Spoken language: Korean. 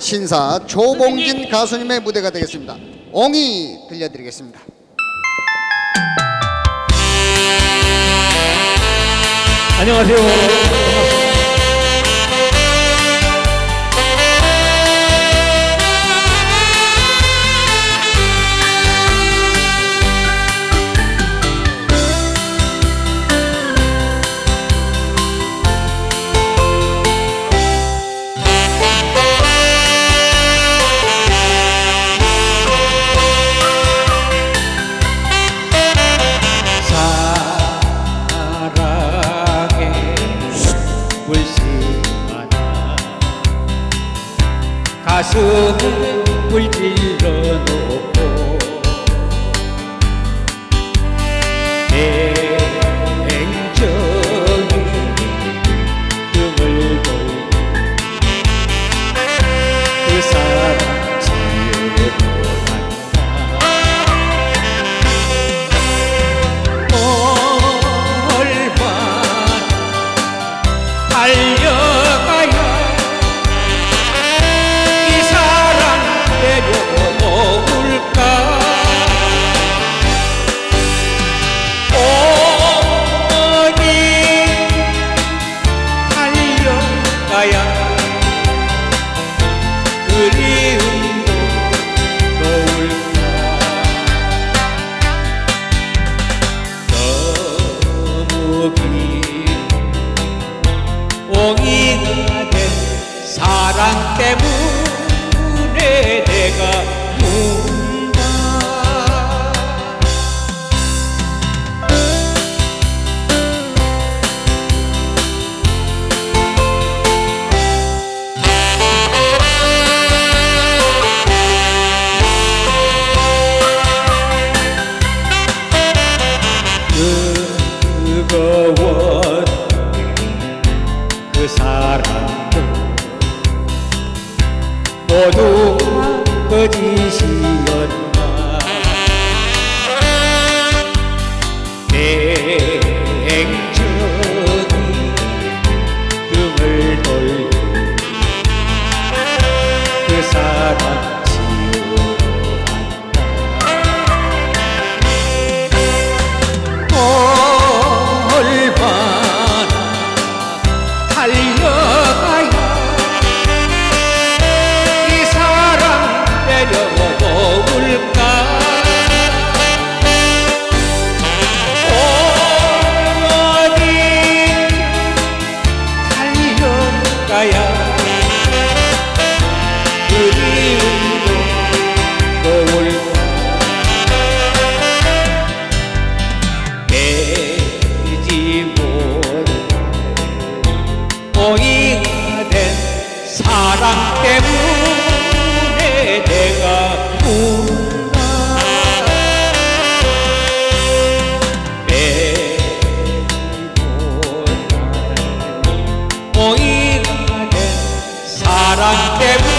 신사 조봉진 가수님의 무대가 되겠습니다. 옹이 들려드리겠습니다. 안녕하세요. 가슴을 물질러 놓고 냉정히 등을 돌고 그 얼마나 달려 된 사랑 때문에 내가 운다. 뜨거웠 그 사랑도 모두 거짓이었나? 냉정히 등을 돌고 그 사랑 사랑 때문에 내가 고마워. 사랑 때문에